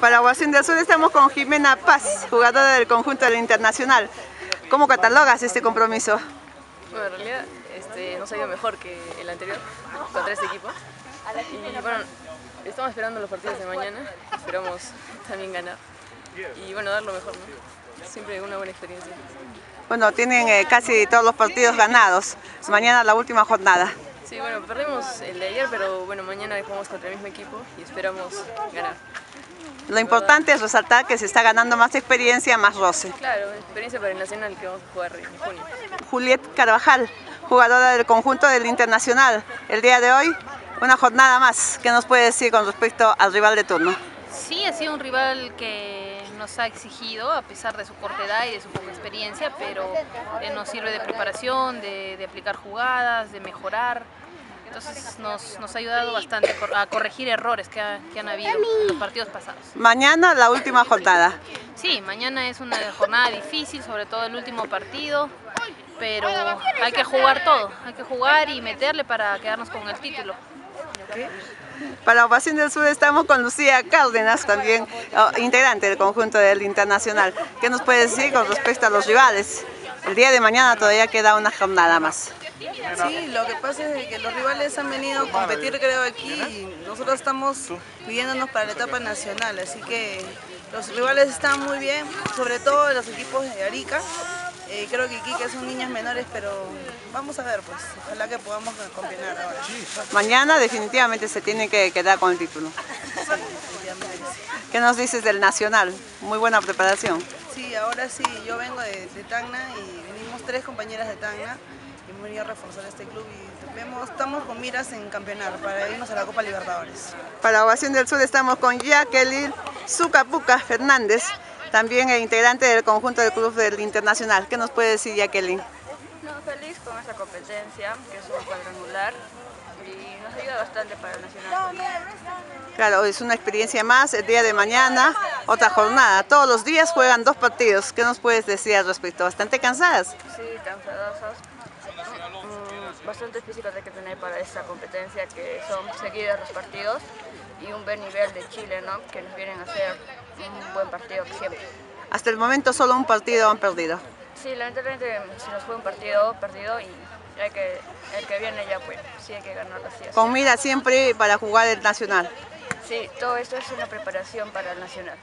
Para del Sur estamos con Jimena Paz, jugadora del conjunto del Internacional. ¿Cómo catalogas este compromiso? Bueno, en realidad este, nos ha ido mejor que el anterior contra este equipo. Y bueno, estamos esperando los partidos de mañana, esperamos también ganar y bueno, dar lo mejor, ¿no? Siempre una buena experiencia. Bueno, tienen eh, casi todos los partidos ganados. Mañana la última jornada. Sí, bueno, perdimos el de ayer, pero bueno, mañana jugamos contra el mismo equipo y esperamos ganar. Lo importante es resaltar que se está ganando más experiencia, más roce. Claro, experiencia para el Nacional que vamos a jugar en junio. Juliet Carvajal, jugadora del conjunto del Internacional. El día de hoy, una jornada más. ¿Qué nos puede decir con respecto al rival de turno? Sí, ha sido un rival que nos ha exigido, a pesar de su corta edad y de su poca experiencia, pero eh, nos sirve de preparación, de, de aplicar jugadas, de mejorar. Entonces nos, nos ha ayudado bastante a corregir errores que, ha, que han habido en los partidos pasados. Mañana la última jornada. Sí, mañana es una jornada difícil, sobre todo el último partido, pero hay que jugar todo, hay que jugar y meterle para quedarnos con el título. Para Ovación del Sur estamos con Lucía Cárdenas, también oh, integrante del conjunto del Internacional. ¿Qué nos puede decir con respecto a los rivales? El día de mañana todavía queda una jornada más. Sí, lo que pasa es que los rivales han venido a competir creo aquí y nosotros estamos pidiéndonos para la etapa nacional, así que los rivales están muy bien, sobre todo los equipos de Arica. Eh, creo que Iquique son niños menores, pero vamos a ver, pues, ojalá que podamos combinar ahora. Mañana definitivamente se tiene que quedar con el título. ¿Qué nos dices del Nacional? Muy buena preparación. Sí, ahora sí, yo vengo de, de Tacna y venimos tres compañeras de Tacna hemos venido a reforzar este club y vemos, estamos con miras en campeonar para irnos a la Copa Libertadores. Para Ovación del Sur estamos con Jacqueline Zucapuca Fernández, también integrante del conjunto del Club del Internacional. ¿Qué nos puede decir Jacqueline? No, feliz con esta competencia, que es un cuadrangular, y nos ayuda bastante para el Nacional. Claro, es una experiencia más, el día de mañana, otra jornada. Todos los días juegan dos partidos. ¿Qué nos puedes decir al respecto? ¿Bastante cansadas? Sí, cansadas bastante físicos hay que tener para esta competencia, que son seguidos los partidos y un buen nivel de Chile, ¿no? que nos vienen a hacer un buen partido siempre. Hasta el momento solo un partido han perdido. Sí, lamentablemente se nos fue un partido perdido y hay que, el que viene ya pues, sí hay que ganarlo así. Con mira siempre para jugar el Nacional. Sí, todo esto es una preparación para el Nacional.